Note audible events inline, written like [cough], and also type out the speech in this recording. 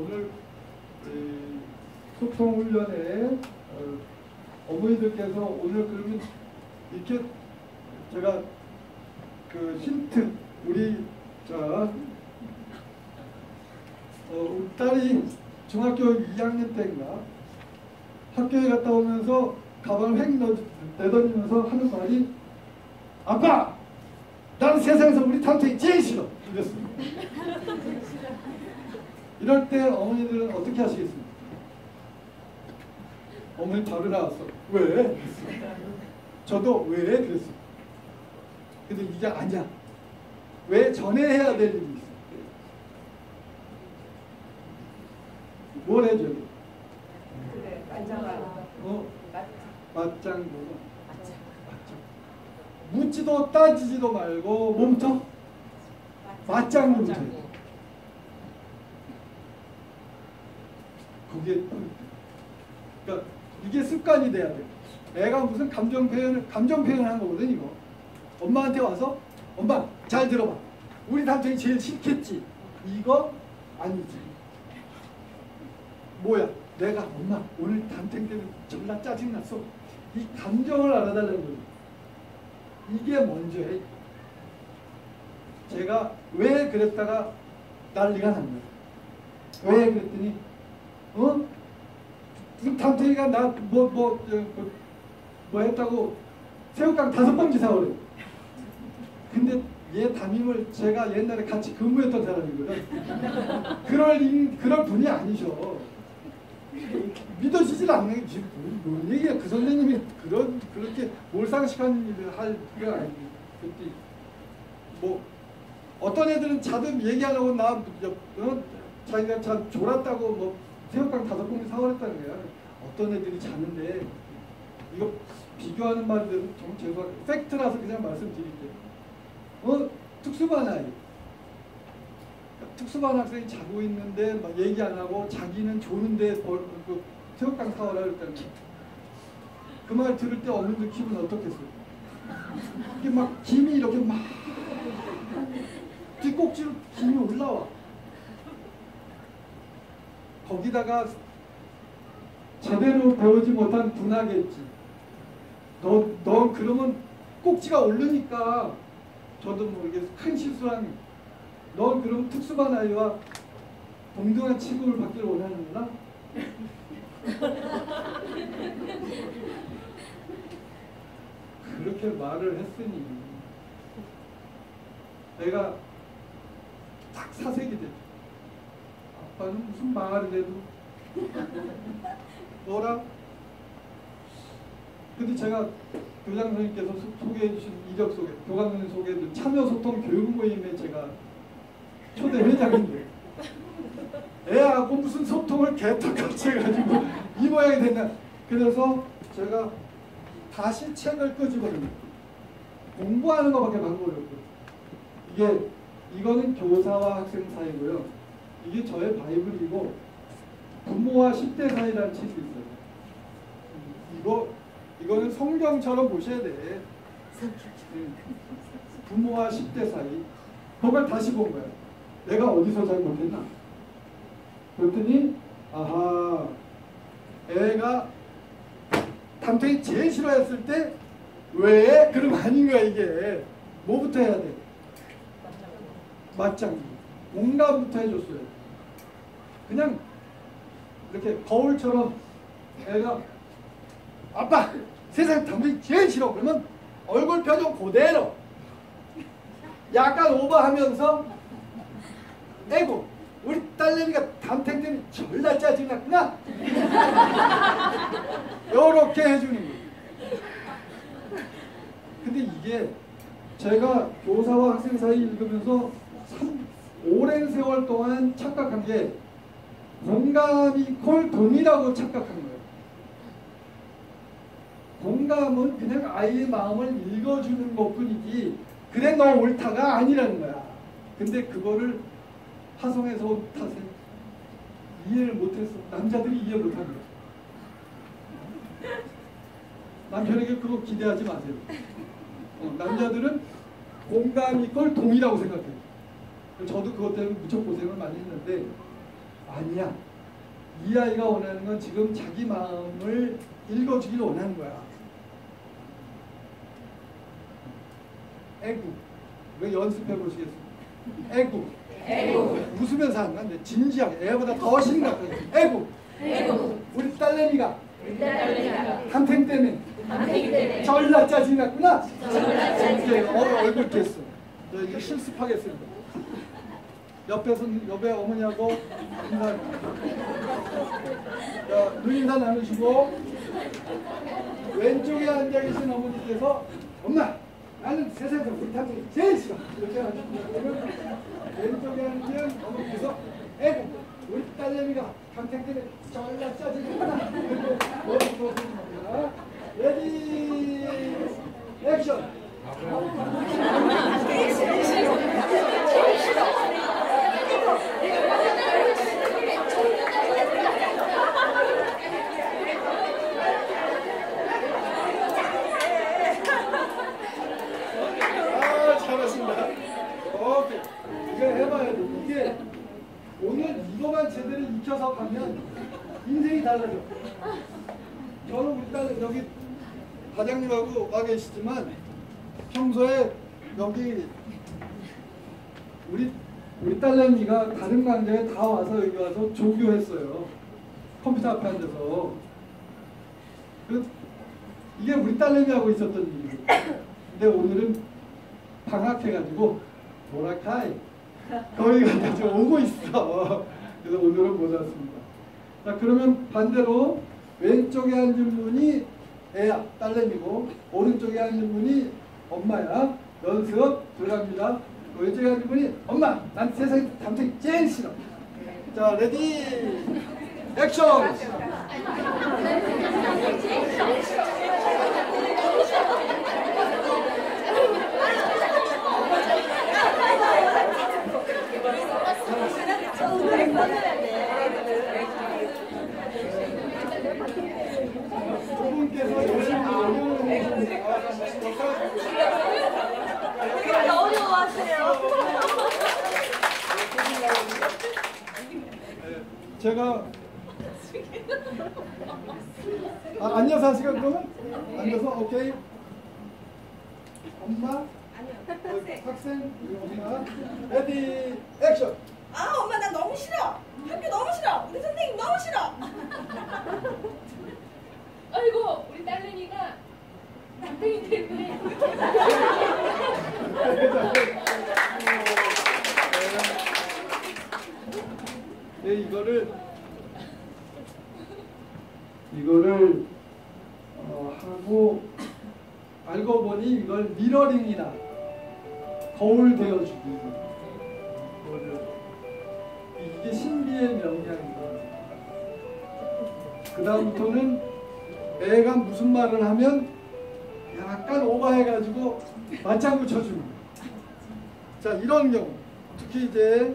오늘 소통 훈련에 어, 머니들께서 오늘 그러면 이렇게 제가 그 힌트 우리 자 어, 딸이 중학교 2학년 때인가 학교에 갔다 오면서 가방을 획 내던지면서 하는 말이 아빠! 나는 세상에서 우리 탐정이 제일 싫어! 이랬습니다. [laughs] 이럴 때 어머니들은 어떻게 하시겠습니까? 어머니 바로 나왔어. 왜? 저도 왜? 그랬어. 근데 이게 아니야. 왜 전해해야 될 일이 있어. 뭘 해줘야 돼? 그래, 맞잖아. 어? 맞장구. 맞죠. 묻지도 따지지도 말고 몸부터 맞장구부터 해. 거기에 그러니까 이게 습관이 돼야 돼. 애가 무슨 감정 표현을 감정 표현을 한 거거든 이거. 엄마한테 와서 엄마 잘 들어봐. 우리 삼촌이 제일 싫겠지. 이거 아니지. 뭐야? 내가 엄마 오늘 단탱 때문에 졸라 짜증났어. 이 감정을 알아달라는 거지. 이게 먼저 해. 제가 왜 그랬다가 난리가 난 거야. 왜 그랬더니 어? 이 담탱이가 나뭐뭐 뭐, 뭐 했다고 새우깡 다섯 봉지 사오래. 근데 얘 담임을 제가 옛날에 같이 근무했던 사람이거든. 그럴 인, 그럴 분이 아니셔. 믿어지질 않는 게 뭔 얘기야? 그 선생님이 그런 그렇게 몰상식한 일을 할 그게 아니고 그때 뭐 어떤 애들은 자든 얘기하려고 나 어? 자기가 참 졸았다고 뭐 새우깡 다섯 봉지 사오랬다는 거야. 어떤 애들이 자는데 이거 비교하는 말들은 정말 죄송하게 팩트라서 그냥 말씀드릴게요. 어 특수반 아이 특수반 학생이 자고 있는데 막 얘기 안 하고 자기는 조는데 벌, 그 새우깡 사오라 그랬다는 그 말 들을 때 어머니들 기분 어떻겠어요? 이게 막 김이 이렇게 막 뒷꼭지로 김이 올라와. 거기다가 제대로 배우지 못한 분하겠지. 너, 너 그러면 꼭지가 오르니까 저도 모르게 큰 실수한 넌 그럼 특수반 아이와 동등한 취급을 받기를 원하는구나? [laughs] 그렇게 말을 했으니 내가 딱 사색이 돼. 아빠는 무슨 말을 해도. 뭐라? 근데 제가 교장 선생님께서 소개해 주신 이력 소개, 교감 선생님 소개해 준 참여소통 교육 모임에 제가 초대 회장인데 애하고 무슨 소통을 개떡같이 해가지고 이 모양이 됐나 그래서 제가 다시 책을 끄집어냅니다. 공부하는 것밖에 방법이 없고. 이게 이거는 교사와 학생 사이고요 이게 저의 바이블이고 부모와 10대 사이라는 책이 있어요 이거 이거는 성경처럼 보셔야 돼 부모와 10대 사이 그걸 다시 본 거예요 내가 어디서 잘못했나? 그랬더니 아하 애가 탐정이 제일 싫어했을 때 왜? 그럼 아닌 거야 이게 뭐부터 해야 돼? 맞장구 공감부터 해줬어요. 그냥 이렇게 거울처럼 애가 아빠 세상 탐정이 제일 싫어. 그러면 얼굴 표정 그대로 약간 오버하면서 에고 우리 딸내미가 담탱 때문에 졸라 짜증났구나. [laughs] 요렇게 해주는 거예요. 근데 이게 제가 교사와 학생 사이 읽으면서 참 오랜 세월 동안 착각한 게 공감이 콜 돈이라고 착각한 거예요 공감은 그냥 아이의 마음을 읽어주는 것뿐이지 그래 너 옳다가 아니라는 거야 근데 그거를 파송에서 온 탓에 이해를 못했어. 남자들이 이해 못하는 거야. 남편에게 그거 기대하지 마세요. 어, 남자들은 공감이 걸 동이라고 생각해요. 저도 그것 때문에 무척 고생을 많이 했는데 아니야. 이 아이가 원하는 건 지금 자기 마음을 읽어주길 원하는 거야. 애구. 이거 연습해 보시겠습니다. 애구. 애구. 웃으면서 하는 건데 진지하게 애보다 더 심각하게. 애구. 애구. 우리 딸내미가 우리 딸내미가 한탱 때문에 한탱이 때문에 전라 짜증 났구나. 전라 짜증 이렇게 어, 얼굴 깼어. 저 이거 실습하겠습니다. 옆에서 옆에 어머니하고 인사. 자, 눈 인사 나누시고 왼쪽에 앉아 계신 어머니께서 엄마 나는 세상에서 우리 탐정이 제일 싫어. 이렇게 하시면 왼쪽에 앉은 어머니께서 애고 우리 딸내미가 강택 때문에 전라 짜증났구나. 이렇게 머리 부어주는 겁니다. 레디 액션. 아 잘하신다. 오케이. 이거 해봐야 돼. 이게 오늘 이거만 제대로 익혀서 가면 인생이 달라져. 저는 우리 딸 여기 과장님하고 와 계시지만 평소에 여기 우리 우리 딸내미가 다른 강좌에 다 와서 여기 와서 조교했어요. 컴퓨터 앞에 앉아서. 그 이게 우리 딸내미하고 있었던 일이에요. 근데 오늘은 방학해가지고 뭐랄까 거기가 다시 오고 있어. 그래서 오늘은 못 왔습니다. 자 그러면 반대로 왼쪽에 앉은 분이 애야 딸내미고 오른쪽에 앉은 분이 엄마야. 연습 들어갑니다. 왼쪽에 앉은 분이 엄마 난 세상에 담탱이 제일 싫어. 자 레디 액션. 두 분께서 열심히 연구를 해주셨습니다. 어려워하세요. 네, 제가 아, 앉아서 하실까 그러면? 앉아서 오케이. 엄마 어, 학생. 엄마 ready action. 아 엄마 나 너무 싫어. 학교 너무 싫어. 우리 선생님 너무 싫어. 아이고 우리 딸내미가 남편이 때문에 네, 이거를 이거를 어, 하고 알고 보니 이걸 미러링이나 거울 되어주기 이게 신비의 명량입니다. 그 다음부터는 애가 무슨 말을 하면 약간 오버해가지고 맞장구 쳐주는. 자 이런 경우 특히 이제